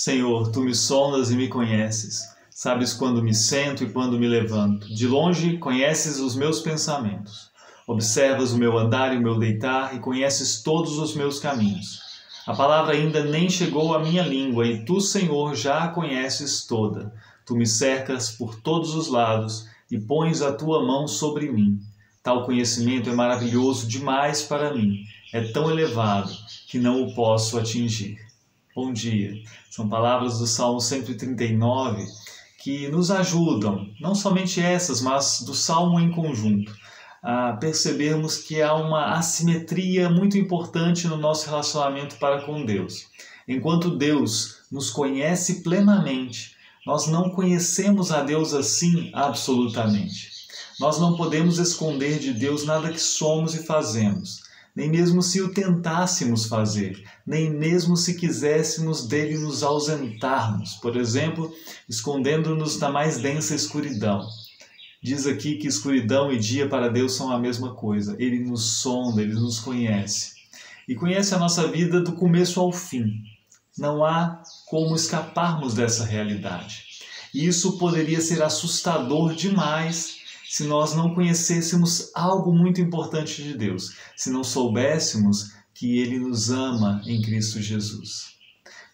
Senhor, tu me sondas e me conheces. Sabes quando me sento e quando me levanto. De longe conheces os meus pensamentos. Observas o meu andar e o meu deitar e conheces todos os meus caminhos. A palavra ainda nem chegou à minha língua e tu, Senhor, já a conheces toda. Tu me cercas por todos os lados e pões a tua mão sobre mim. Tal conhecimento é maravilhoso demais para mim, é tão elevado que não o posso atingir. Bom dia. São palavras do Salmo 139 que nos ajudam, não somente essas, mas do Salmo em conjunto, a percebermos que há uma assimetria muito importante no nosso relacionamento para com Deus. Enquanto Deus nos conhece plenamente, nós não conhecemos a Deus assim absolutamente. Nós não podemos esconder de Deus nada que somos e fazemos, nem mesmo se o tentássemos fazer, nem mesmo se quiséssemos dele nos ausentarmos, por exemplo, escondendo-nos na mais densa escuridão. Diz aqui que escuridão e dia para Deus são a mesma coisa. Ele nos sonda, ele nos conhece. E conhece a nossa vida do começo ao fim. Não há como escaparmos dessa realidade. E isso poderia ser assustador demais se nós não conhecêssemos algo muito importante de Deus, se não soubéssemos que Ele nos ama em Cristo Jesus.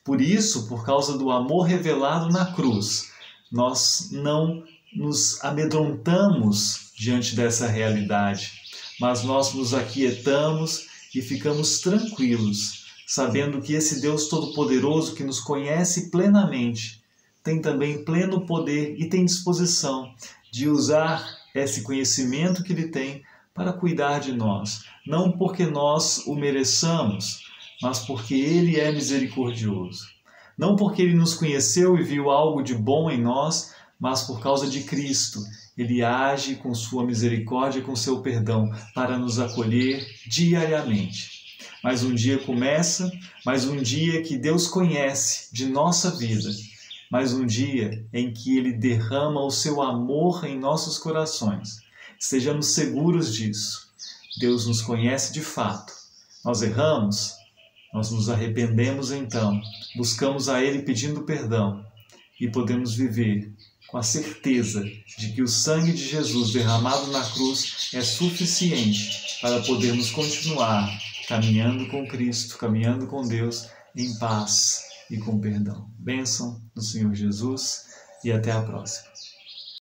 Por isso, por causa do amor revelado na cruz, nós não nos amedrontamos diante dessa realidade, mas nós nos aquietamos e ficamos tranquilos, sabendo que esse Deus Todo-Poderoso que nos conhece plenamente tem também pleno poder e tem disposição de usar esse conhecimento que Ele tem para cuidar de nós, não porque nós o mereçamos, mas porque Ele é misericordioso. Não porque Ele nos conheceu e viu algo de bom em nós, mas por causa de Cristo. Ele age com sua misericórdia e com seu perdão para nos acolher diariamente. Mas um dia começa, mais um dia que Deus conhece de nossa vida mas um dia em que Ele derrama o seu amor em nossos corações. Estejamos seguros disso. Deus nos conhece de fato. Nós erramos, nós nos arrependemos então, buscamos a Ele pedindo perdão e podemos viver com a certeza de que o sangue de Jesus derramado na cruz é suficiente para podermos continuar caminhando com Cristo, caminhando com Deus em paz e com perdão. Bênção do Senhor Jesus e até a próxima.